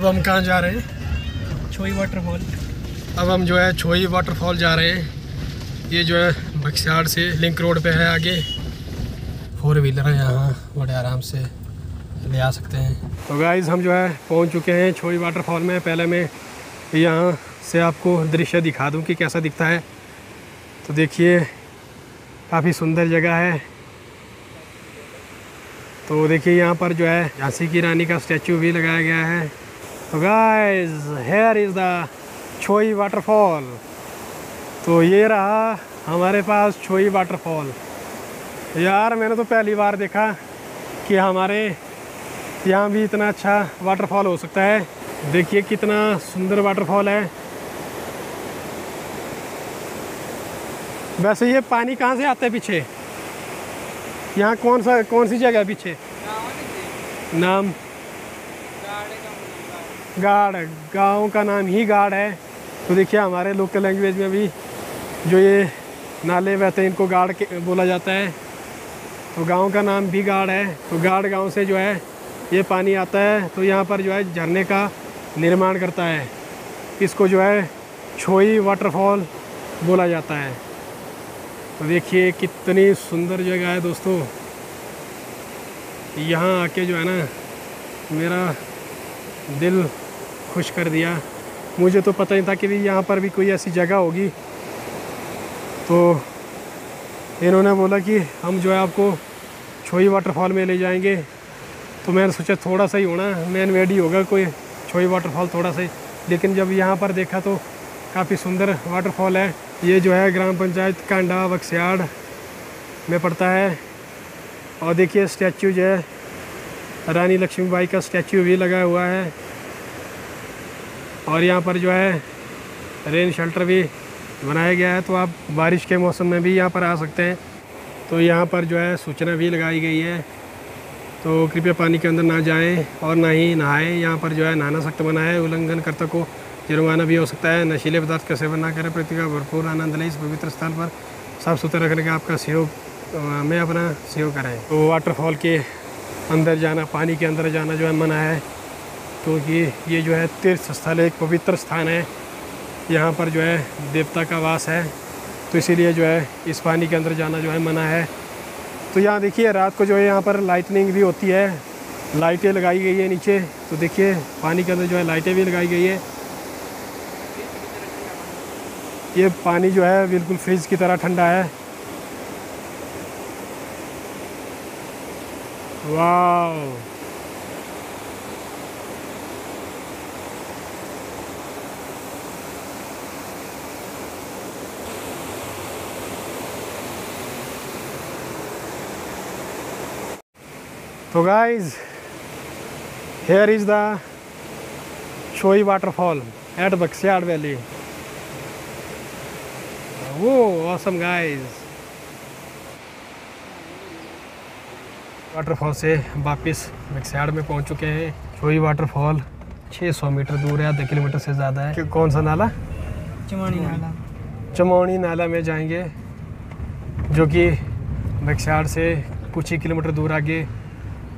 अब हम कहाँ जा रहे हैं? छोई वाटरफॉल अब हम जो है छोई वाटरफॉल जा रहे हैं। ये जो है बक्सियाड़ से लिंक रोड पे है आगे। फोर व्हीलर है यहाँ बड़े आराम से ले आ सकते हैं। तो गाइज़ हम जो है पहुँच चुके हैं छोई वाटरफॉल में। पहले मैं यहाँ से आपको दृश्य दिखा दूँ कि कैसा दिखता है। तो देखिए काफ़ी सुंदर जगह है। तो देखिए यहाँ पर जो है झांसी की रानी का स्टैचू भी लगाया गया है। तो guys here is the Chhoi waterfall तो ये रहा हमारे पास छोई वाटरफॉल यार मैंने तो पहली बार देखा कि हमारे यहाँ भी इतना अच्छा वाटरफॉल हो सकता है। देखिए कितना सुंदर वाटरफॉल है। वैसे ये पानी कहाँ से आता है पीछे? यहाँ कौन सा कौन सी जगह है पीछे? नाम गाड़, गाँव का नाम ही गाड़ है। तो देखिए, हमारे लोकल लैंग्वेज में भी जो ये नाले बहते हैं इनको गाड़ के बोला जाता है। तो गाँव का नाम भी गाड़ है। तो गाड़ गाँव से जो है, ये पानी आता है। तो यहाँ पर जो है, झरने का निर्माण करता है। इसको जो है, छोई वाटरफॉल बोला जाता है। तो देखिए, कितनी सुंदर जगह है दोस्तों। यहाँ आके जो है ना, मेरा दिल खुश कर दिया। मुझे तो पता नहीं था कि भी यहाँ पर भी कोई ऐसी जगह होगी। तो इन्होंने बोला कि हम जो है आपको छोई वाटरफॉल में ले जाएँगे। तो मैंने सोचा थोड़ा सा ही होना मैन मेड ही होगा कोई छोई वाटरफॉल थोड़ा सा ही। लेकिन जब यहाँ पर देखा तो काफ़ी सुंदर वाटरफॉल है। ये जो है ग्राम पंचायत कांडा, बक्सियाड़ में पड़ता है। और देखिए, स्टैचू जो है रानी लक्ष्मीबाई का स्टैचू भी लगा हुआ है। और यहाँ पर जो है, रेन शेल्टर भी बनाया गया है। तो आप बारिश के मौसम में भी यहाँ पर आ सकते हैं। तो यहाँ पर जो है, सूचना भी लगाई गई है। तो कृपया पानी के अंदर ना जाएँ और ना ही नहाएँ। यहाँ पर जो है, नहाना सख्त मना है। उल्लंघनकर्ता को जुर्माना भी हो सकता है। नशीले पदार्थ का सेवन ना करें। प्रति का भरपूर आनंद लें। इस पवित्र स्थल पर साफ़ सुथरा रखने का आपका सहयोग में अपना सहयोग करें। तो वाटरफॉल के अंदर जाना, पानी के अंदर जाना जो है मना है। क्योंकि तो ये जो है तीर्थ स्थल एक पवित्र स्थान है। यहाँ पर जो है देवता का वास है। तो इसीलिए जो है इस पानी के अंदर जाना जो है मना है। तो यहाँ देखिए, रात को जो है यहाँ पर लाइटनिंग भी होती है। लाइटें लगाई गई है नीचे। तो देखिए, पानी के अंदर जो है लाइटें भी लगाई गई है। ये पानी जो है बिल्कुल फ्रिज की तरह ठंडा है। वाह तो guys here is the Choi waterfall at Baxiad Valley. Oh, awesome guys. Waterfall से वापस बक्सियाड़ में पहुँच चुके हैं। छोई वाटरफॉल 600 मीटर दूर है आधे किलोमीटर से ज़्यादा है। कौन सा नाला? चमौनी नाला। चमौनी नाला में जाएँगे जो कि बक्सियाड़ से कुछ ही किलोमीटर दूर आगे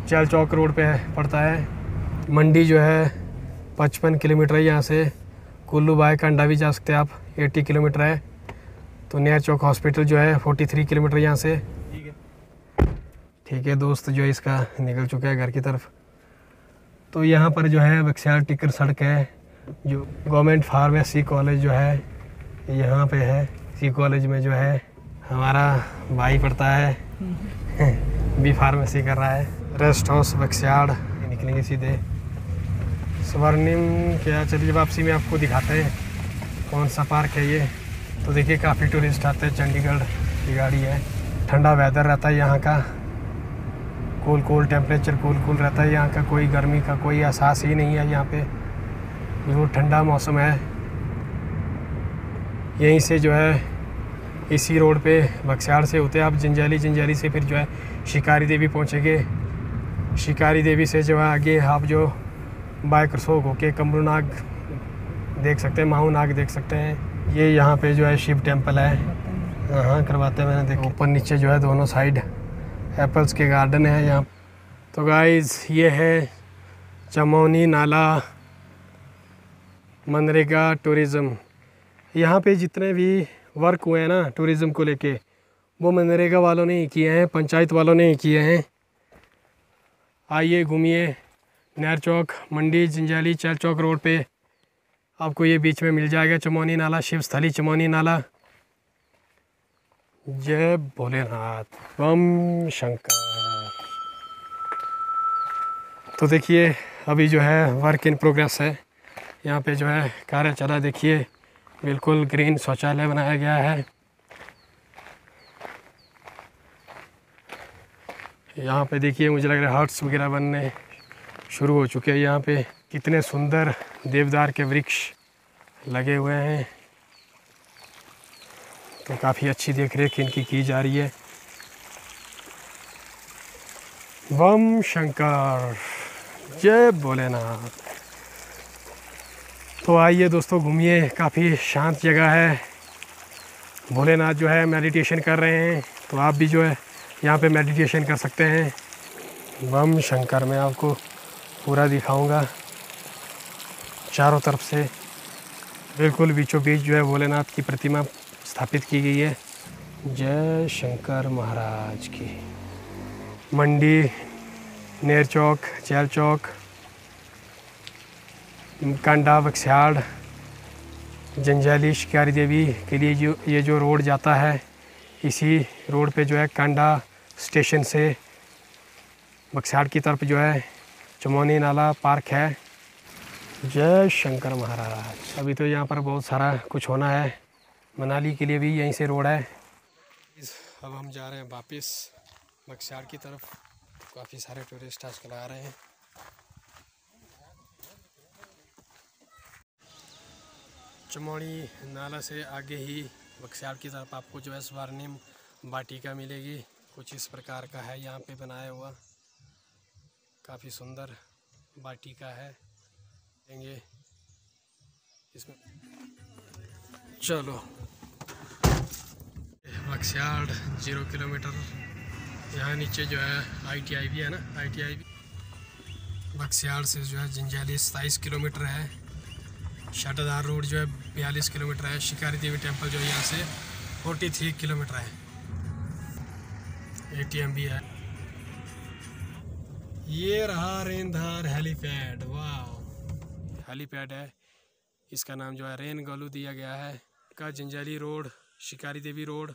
चैल चौक रोड पे पड़ता है। मंडी जो है पचपन किलोमीटर है यहाँ से। कुल्लू बाय कंडा भी जा सकते हैं आप 80 किलोमीटर है। तो नियर चौक हॉस्पिटल जो है 43 किलोमीटर यहाँ से। ठीक है, दोस्त जो है इसका निकल चुका है घर की तरफ़। तो यहाँ पर जो है बक्सियार टिकर सड़क है, जो गवर्नमेंट फार्मेसी कॉलेज जो है, यहाँ पे है। इसी कॉलेज में जो है हमारा भाई पढ़ता है, बी फार्मेसी कर रहा है। रेस्ट हाउस बक्सियाड़ निकलेंगे सीधे। स्वर्णिम, क्या चलिए वापसी में आपको दिखाते हैं, कौन सा पार्क है ये? तो देखिए, काफ़ी टूरिस्ट आते हैं, चंडीगढ़ की गाड़ी है। ठंडा वेदर रहता है यहाँ का। Cool cool temperature cool cool रहता है। यहाँ का कोई गर्मी का कोई एहसास ही नहीं है यहाँ पे। बिल्कुल ठंडा मौसम है। यहीं से जो है इसी रोड पे बक्सियाड़ से होते आप जंजाली जंजाली से फिर जो है शिकारी देवी पहुँचेंगे। शिकारी देवी से जो है आगे आप जो बाय करसोग होके कमरू नाग देख सकते हैं माहू नाग देख सकते हैं। ये यहाँ पे जो है शिव टेंपल है। हाँ। करवाते हैं मैंने देखा। ऊपर नीचे जो है दोनों साइड एप्पल्स के गार्डन है यहाँ। तो गाइज़ ये है चमौनी नाला, मनरेगा टूरिज़्म। यहाँ पे जितने भी वर्क हुए हैं ना, टूरिज़्म को लेके, वो मनरेगा वालों ने ही किए हैं, पंचायत वालों ने ही किए हैं। आइए घूमिए नहर चौक, मंडी, जंजाली, चैल चौक रोड पे। आपको ये बीच में मिल जाएगा चमोनी नाला शिव स्थली चमोनी नाला। जय भोलेनाथ। बम शंकर। तो देखिए, अभी जो है वर्क इन प्रोग्रेस है। यहाँ पे जो है कार्य चला देखिए, बिल्कुल ग्रीन शौचालय बनाया गया है। यहाँ पे देखिए, मुझे लग रहा है हर्ट्स वगैरह बनने शुरू हो चुके हैं। यहाँ पे कितने सुंदर देवदार के वृक्ष लगे हुए हैं। तो काफ़ी अच्छी देख रेख इनकी की जा रही है। वम शंकर, जय भोलेनाथ। तो आइए दोस्तों, घूमिए। काफ़ी शांत जगह है। भोलेनाथ जो है मेडिटेशन कर रहे हैं। तो आप भी जो है, यहाँ पे मेडिटेशन कर सकते हैं। वम शंकर मैं आपको पूरा दिखाऊँगा। चारों तरफ़ से बिल्कुल बीचों बीच जो है, भोलेनाथ की प्रतिमा स्थापित की गई है। जय शंकर महाराज की। मंडी, नेर चौक, चैल चौक, कांडा बक्स्याड़ जंजाली शिकारी देवी के लिए जो, ये जो रोड जाता है, इसी रोड पे जो है कांडा स्टेशन से बक्स्याड़ की तरफ़ जो है चमोनी नाला पार्क है। जय शंकर महाराज। अभी तो यहाँ पर बहुत सारा कुछ होना है। मनाली के लिए भी यहीं से रोड है। अब हम जा रहे हैं वापस बक्सार की तरफ़। काफ़ी सारे टूरिस्ट आजकल आ रहे हैं। चमोड़ी नाला से आगे ही बक्सार की तरफ़ आपको जो है स्वर्णिम बाटिका मिलेगी। कुछ इस प्रकार का है यहाँ पे बनाया हुआ। काफ़ी सुंदर बाटिका है। इसमें चलो। Baksiyar zero kilometre. यहाँ नीचे जो है आईटीआई भी है ना? आईटीआई भी बक्सियाड़ से जो है, जंजाली सताईस किलोमीटर है। शाटादार रोड जो है, बयालीस किलोमीटर है। शिकारी देवी टेंपल जो है, यहाँ से फोर्टी थ्री किलोमीटर है। एटीएम भी है। ये रहा रेनधार हेलीपैड। वाह हेलीपैड है। इसका नाम जो है रेन गलू दिया गया है। का जंजाली रोड शिकारी देवी रोड